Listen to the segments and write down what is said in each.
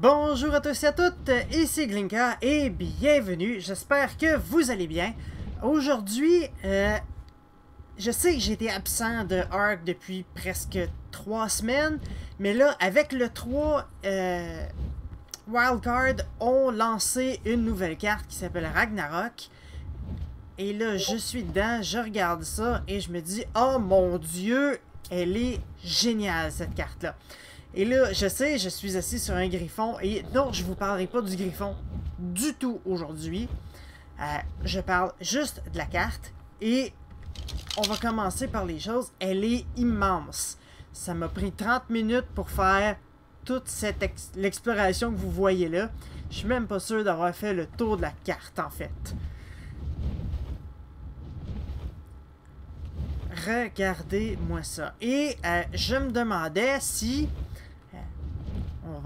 Bonjour à tous et à toutes, ici Glinka et bienvenue, j'espère que vous allez bien. Aujourd'hui, euh, je sais que j'étais absent de Ark depuis presque trois semaines, mais là, avec le 3, euh, Wildcard ont lancé une nouvelle carte qui s'appelle Ragnarok. Et là, je suis dedans, je regarde ça et je me dis, oh mon dieu, elle est géniale cette carte-là. Et là, je sais, je suis assis sur un griffon. Et non, je vous parlerai pas du griffon du tout aujourd'hui. Euh, je parle juste de la carte. Et on va commencer par les choses. Elle est immense. Ça m'a pris 30 minutes pour faire toute cette l'exploration que vous voyez là. Je suis même pas sûr d'avoir fait le tour de la carte en fait. Regardez-moi ça. Et euh, je me demandais si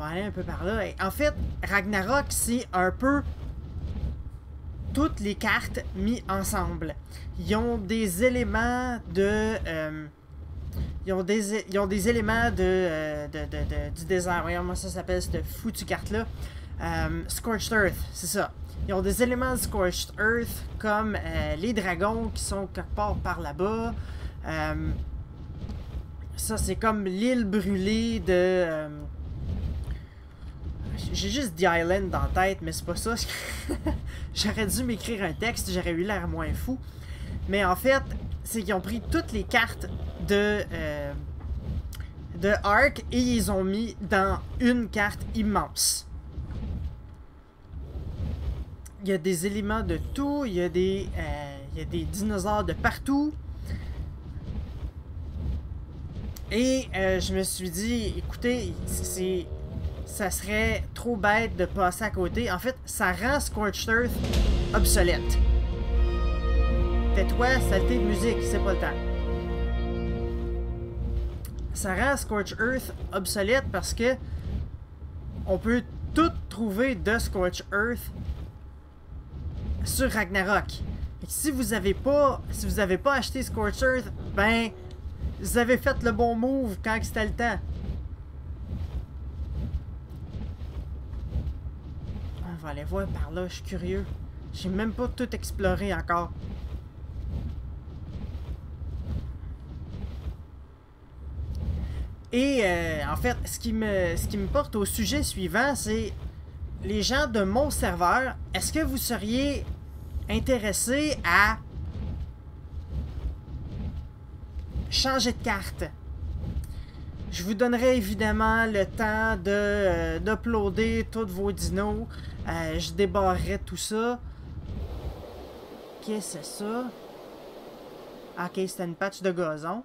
va aller un peu par là. En fait, Ragnarok, c'est un peu toutes les cartes mis ensemble. Ils ont des éléments de... Euh, ils, ont des, éléments de, euh, du désert. Voyons, moi ça s'appelle cette foutue carte-là. Euh, Scorched Earth, c'est ça. Ils ont des éléments de Scorched Earth comme les dragons qui sont quelque part par là-bas. ça, c'est comme l'île brûlée de j'ai juste The Island dans tête, mais c'est pas ça. j'aurais dû m'écrire un texte, j'aurais eu l'air moins fou. Mais en fait, c'est qu'ils ont pris toutes les cartes de, euh, de Ark et ils ont mis dans une carte immense. Il y a des éléments de tout, il y a des, euh, il y a des dinosaures de partout. Et euh, je me suis dit, écoutez, c'est ça serait trop bête de passer à côté. En fait, ça rend Scorched Earth obsolète. Tais-toi, saleté de musique, c'est pas le temps. Ça rend Scorched Earth obsolète parce que on peut tout trouver de Scorched Earth sur Ragnarok. Si vous avez pas si vous avez pas acheté Scorched Earth, ben vous avez fait le bon move quand c'était le temps. Va aller voir par là, je suis curieux. J'ai même pas tout exploré encore. Et euh, en fait, ce qui, me, ce qui me porte au sujet suivant, c'est les gens de mon serveur, est-ce que vous seriez intéressés à changer de carte? Je vous donnerai évidemment le temps euh, d'uploader tous vos dinos. Euh, je débarrerai tout ça. Qu'est-ce que c'est ça? Ok, c'était une patch de gazon.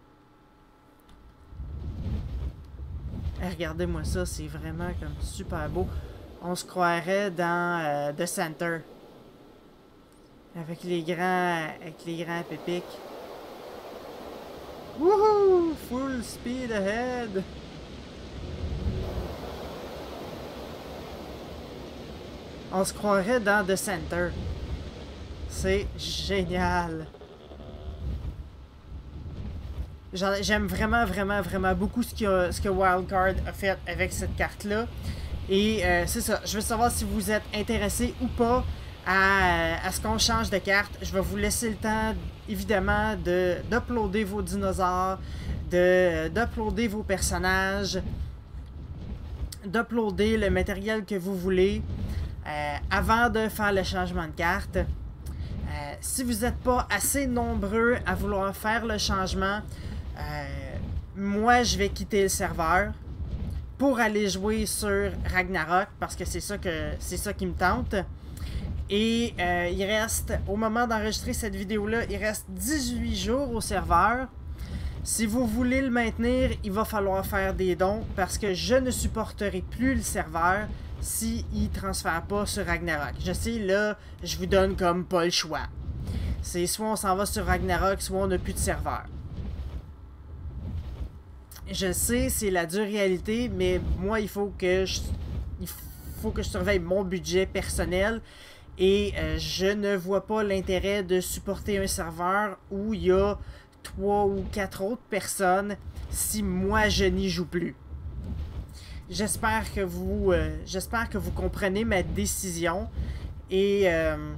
Eh, regardez-moi ça, c'est vraiment comme super beau. On se croirait dans euh, The Center. Avec les grands, avec les grands pépiques. Woohoo! Full speed ahead! On se croirait dans The Center. C'est génial. J'aime vraiment, vraiment, vraiment beaucoup ce que, Wildcard a fait avec cette carte-là. Et euh, c'est ça. Je veux savoir si vous êtes intéressé ou pas à, ce qu'on change de carte. Je vais vous laisser le temps, évidemment, d'uploader vos dinosaures, d'uploader vos personnages, d'uploader le matériel que vous voulez. Euh, avant de faire le changement de carte. Euh, si vous n'êtes pas assez nombreux à vouloir faire le changement, euh, moi je vais quitter le serveur pour aller jouer sur Ragnarok parce que c'est ça que c'est ça qui me tente. Et il reste, au moment d'enregistrer cette vidéo-là, il reste 18 jours au serveur. Si vous voulez le maintenir, il va falloir faire des dons parce que je ne supporterai plus le serveur s'il ne transfère pas sur Ragnarok. Je sais, là, je vous donne comme pas le choix. C'est soit on s'en va sur Ragnarok, soit on n'a plus de serveur. Je sais, c'est la dure réalité, mais moi, il faut que je, il faut que je surveille mon budget personnel. Et euh, je ne vois pas l'intérêt de supporter un serveur où il y a trois ou quatre autres personnes si moi je n'y joue plus. j'espère que vous euh, j'espère que vous comprenez ma décision. Et euh,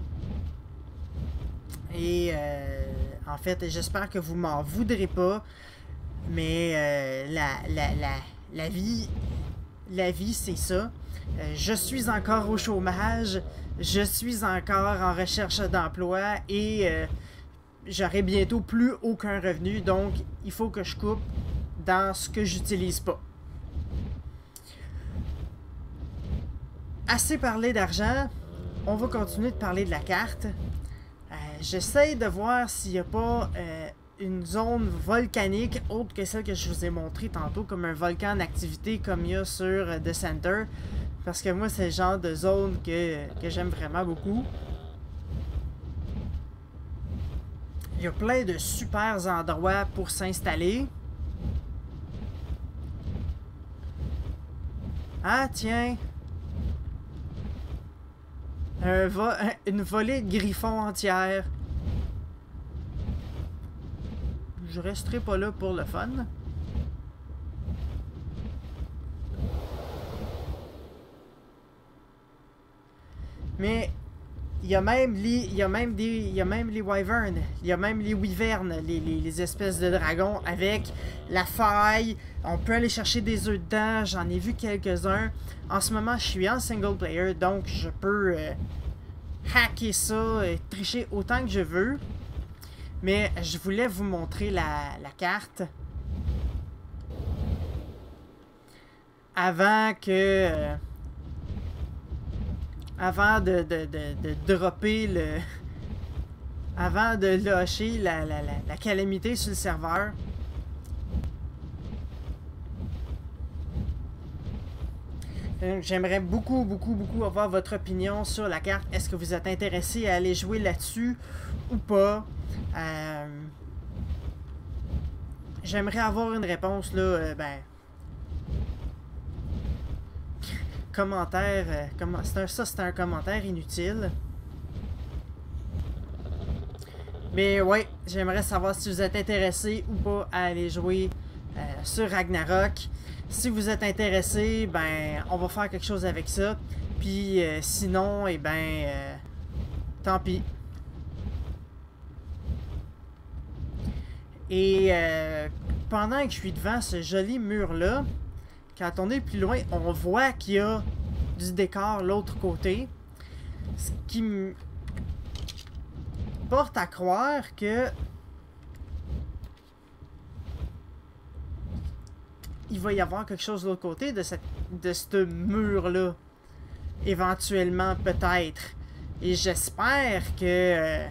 et en fait j'espère que vous m'en voudrez pas. Mais la, la, la, la vie la vie c'est ça je suis encore au chômage je suis encore en recherche d'emploi et j'aurai bientôt plus aucun revenu donc il faut que je coupe dans ce que j'utilise pas assez parlé d'argent, on va continuer de parler de la carte. Euh, j'essaie de voir s'il n'y a pas euh, une zone volcanique autre que celle que je vous ai montrée tantôt, comme un volcan en activité comme il y a sur euh, The Center. Parce que moi, c'est le genre de zone que, j'aime vraiment beaucoup. Il y a plein de super endroits pour s'installer. Ah tiens, une volée de griffons entière. Je resterai pas là pour le fun. Mais il y a même les, il y a même des, il y a même les wyverns, il y a même les wyverns, les, les, espèces de dragons avec la faille. On peut aller chercher des œufs dedans. J'en ai vu quelques-uns. En ce moment, je suis en single player, donc je peux euh, hacker ça et tricher autant que je veux. Mais je voulais vous montrer la, la carte avant que. Euh, avant de, de, de, de dropper le... Avant de lâcher la, la, la, la calamité sur le serveur. Euh, j'aimerais beaucoup, beaucoup, beaucoup avoir votre opinion sur la carte. Est-ce que vous êtes intéressé à aller jouer là-dessus ou pas? Euh... J'aimerais avoir une réponse, là, euh, ben, commentaire. Euh, ça, c'est un commentaire inutile. Mais ouais, j'aimerais savoir si vous êtes intéressé ou pas à aller jouer euh, sur Ragnarok. Si vous êtes intéressé, ben on va faire quelque chose avec ça. Puis euh, sinon, eh ben tant pis. Et pendant que je suis devant ce joli mur là, quand on est plus loin, on voit qu'il y a du décor l'autre côté. Ce qui me porte à croire que il va y avoir quelque chose de l'autre côté de, de ce mur-là. Éventuellement, peut-être. Et j'espère que... Euh,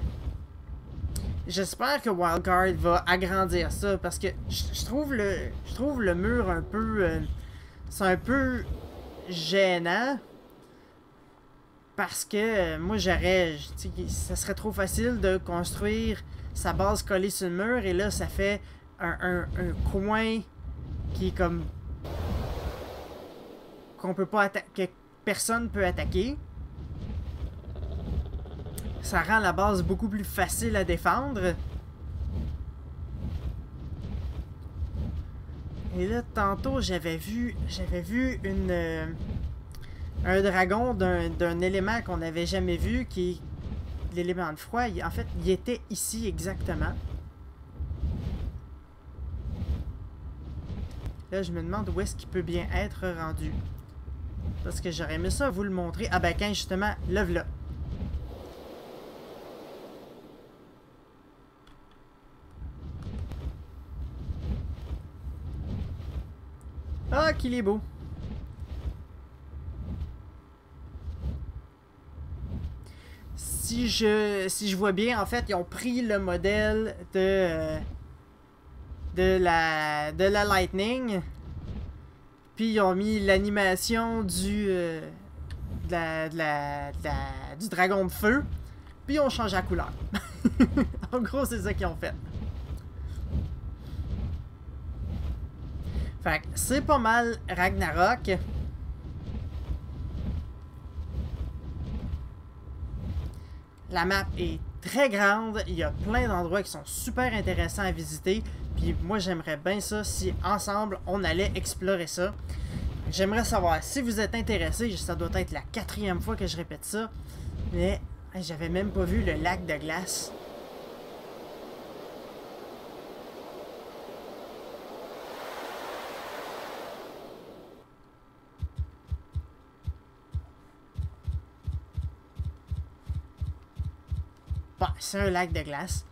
j'espère que Wildcard va agrandir ça. Parce que je, trouve, le, je trouve le mur un peu... Euh, c'est un peu gênant. Parce que euh, moi j'aurais. Ça serait trop facile de construire sa base collée sur le mur et là ça fait un, coin qui est comme. qu'on peut pas que personne peut attaquer. Ça rend la base beaucoup plus facile à défendre. Et là, tantôt, j'avais vu, j'avais vu une, euh, un dragon d'un élément qu'on n'avait jamais vu, qui est l'élément de froid. en fait, il était ici exactement. Là, je me demande où est-ce qu'il peut bien être rendu. Parce que j'aurais aimé ça vous le montrer. Ah ben, quand justement, le là. Ah, qu'il est beau. Si je, si je vois bien, en fait, ils ont pris le modèle de, de, la, de la Lightning, puis ils ont mis l'animation du, euh, du dragon de feu, puis ils ont changé la couleur. en gros, c'est ça qu'ils ont fait. Fait c'est pas mal Ragnarok. La map est très grande, il y a plein d'endroits qui sont super intéressants à visiter. Puis moi j'aimerais bien ça si ensemble on allait explorer ça. J'aimerais savoir si vous êtes intéressé, ça doit être la quatrième fois que je répète ça, mais j'avais même pas vu le lac de glace. C'est un lac de glace.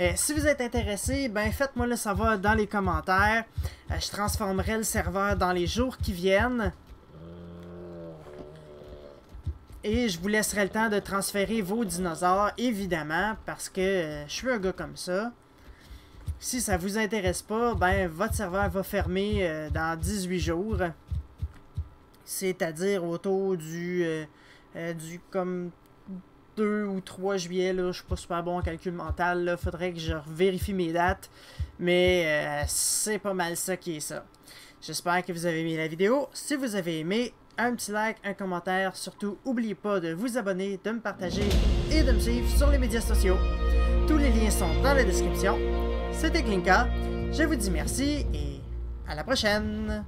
Euh, si vous êtes intéressé, ben faites-moi le savoir dans les commentaires. Euh, je transformerai le serveur dans les jours qui viennent. Et je vous laisserai le temps de transférer vos dinosaures, évidemment, parce que euh, je suis un gars comme ça. Si ça vous intéresse pas, ben votre serveur va fermer dans 18 jours. C'est-à-dire autour du, du comme 2 ou 3 juillet, là, je suis pas super bon en calcul mental, là, faudrait que je vérifie mes dates, mais euh, c'est pas mal ça qui est ça. J'espère que vous avez aimé la vidéo. Si vous avez aimé, un petit like, un commentaire, surtout n'oubliez pas de vous abonner, de me partager et de me suivre sur les médias sociaux. Tous les liens sont dans la description. C'était Glinka, je vous dis merci et à la prochaine